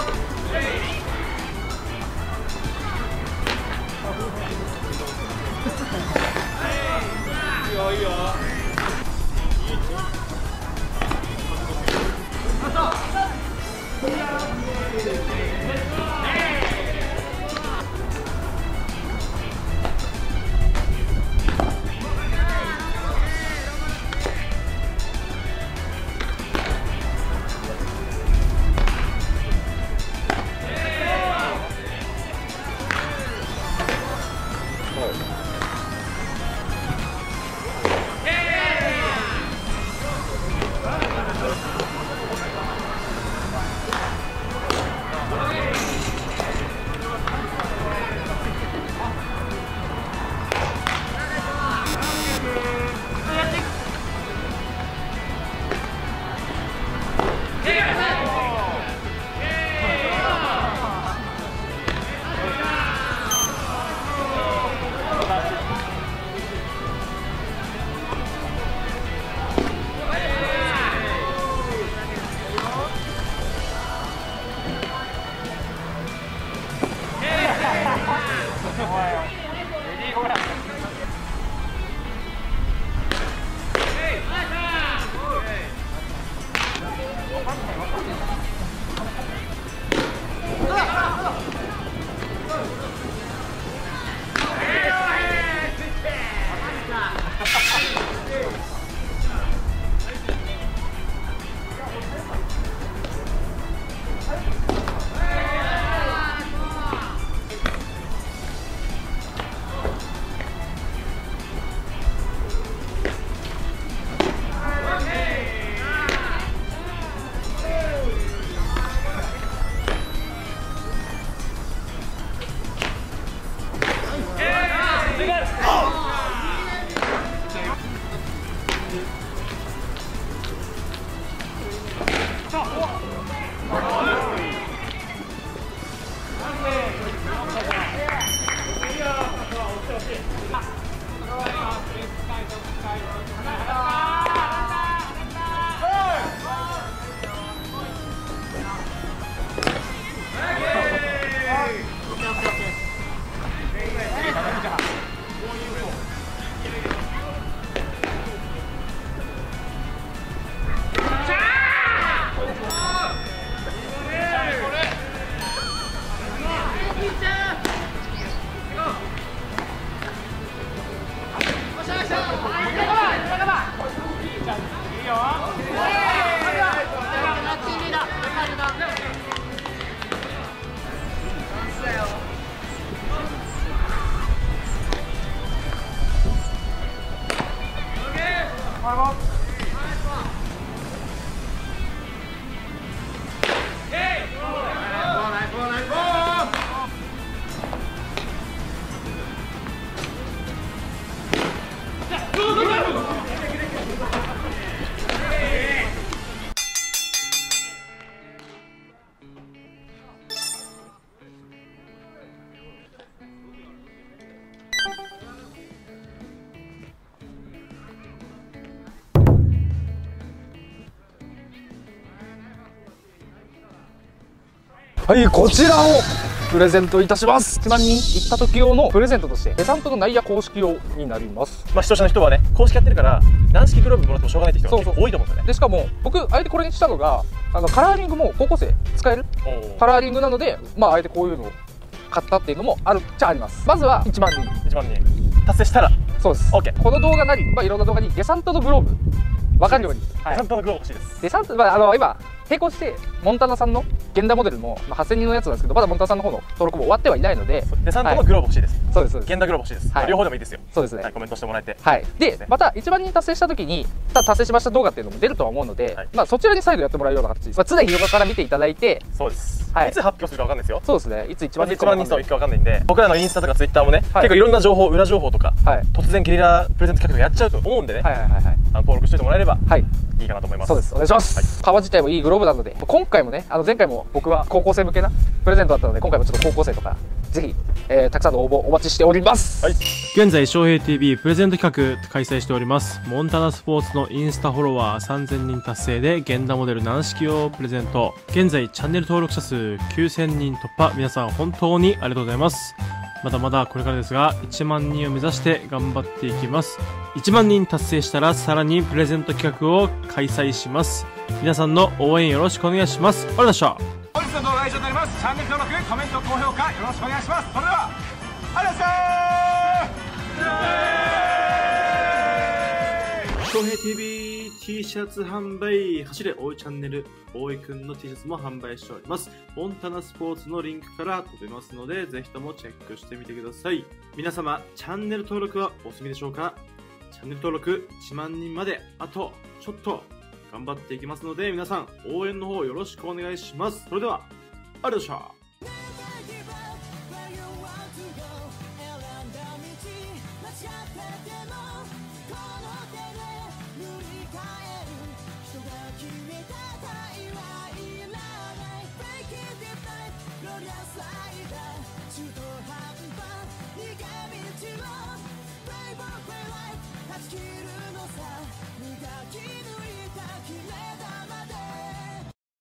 好。はいこちらをプレゼントいたします。ちなみに行った時用のプレゼントとしてデサントの内野公式用になります。まあ視聴者の人はね公式やってるから軟式グローブもらってもしょうがないって人が多いと思うんですよね。でしかも僕あえてこれにしたのがあのカラーリングも高校生使えるカラーリングなのでまああえてこういうのを買ったっていうのもあるっちゃあります。まずは1万人。1万人。達成したら。そうです。OK この動画なり、まあ、いろんな動画にデサントのグローブ分かるように、はい。デサントのグローブ欲しいです。デサント、まあ、あの今並行してモンタナさんの現代モデルも、まあ、8000人のやつなんですけどまだモンタナさんの方の登録も終わってはいないのでデサントのグローブ欲しいです、そうですそうです。現代グローブ欲しいです、はい。両方でもいいですよ。そうですね。はいコメントしてもらえて。はい、でねまた1万人達成した時にた達成しました動画っていうのも出るとは思うので、はい。まあ、そちらに再度やってもらうような形。まあ、常日頃から見ていただいてそうです、はい。い、つ発表するかわかんないですよ。そうですね。いつ1まず1万人数いくかわかんないんで僕らのインスタとかツイッターもね、はい。結構いろんな情報裏情報とかはい。突然ゲリラプレゼント企画とかやっちゃうと思うんでね、はいはいはいはい。あの登録してもらえれば。はいいいかなと思いますそうですお願いします、革自体もいいグローブなので今回もねあの前回も僕は高校生向けなプレゼントだったので今回もちょっと高校生とかぜひ、えーたくさんの応募お待ちしておりますはい現在、翔平 TV プレゼント企画開催しております。モンタナスポーツのインスタフォロワー3000人達成で、現代モデル軟式をプレゼント。現在、チャンネル登録者数9000人突破。皆さん本当にありがとうございます。まだまだこれからですが、1万人を目指して頑張っていきます。1万人達成したら、さらにプレゼント企画を開催します。皆さんの応援よろしくお願いします。ありがとうございました。本日の動画は以上になりますチャンネル登録コメント高評価よろしくお願いしますそれではありがとうございました翔平 TV T シャツ販売走れ大井チャンネル。大井くんの T シャツも販売しております。モンタナスポーツのリンクから飛べますのでぜひともチェックしてみてください。皆様チャンネル登録はお済みでしょうか？チャンネル登録1万人まであとちょっと頑張っていきますので皆さん応援の方よろしくお願いします。それではありがとうございました「